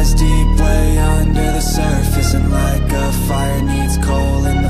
lies deep way under the surface And like a fire needs coal in the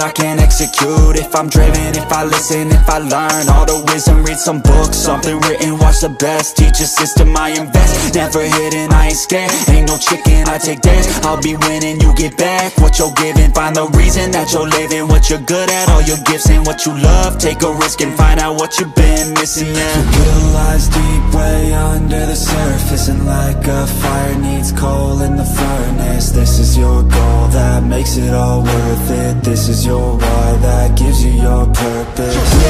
I can't execute. If I'm driven, if I listen, if I learn. All the wisdom, read some books, something written Watch the best, teach a system I invest. Never hidden, I ain't scared. Ain't no chicken, I take dares I'll be winning, you get back what you're giving. Find the reason that you're living What you're good at, all your gifts and what you love. Take a risk and find out what you've been missing, yeah. Deep way under the surface And like a fire needs coal in the furnace. This is your goal that makes it all worth it. This is your why that gives you your purpose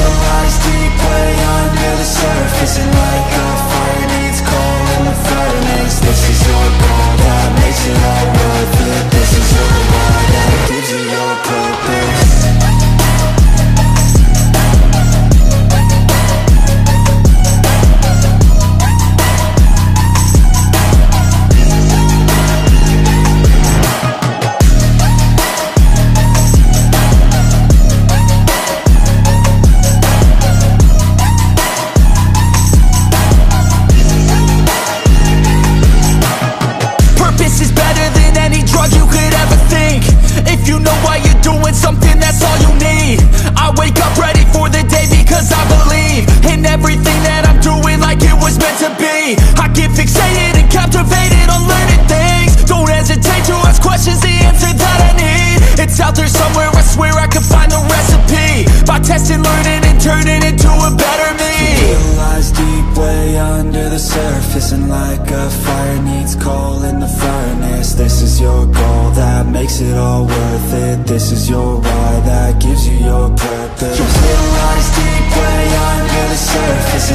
be. I get fixated and captivated on learning things. Don't hesitate to ask questions, the answer that I need. It's out there somewhere, I swear I can find the recipe. By testing, learning, and turning into a better me. Real lies deep way under the surface And like a fire needs coal in the furnace. This is your goal that makes it all worth it. This is your why that gives you your purpose. You realize deep way under the surface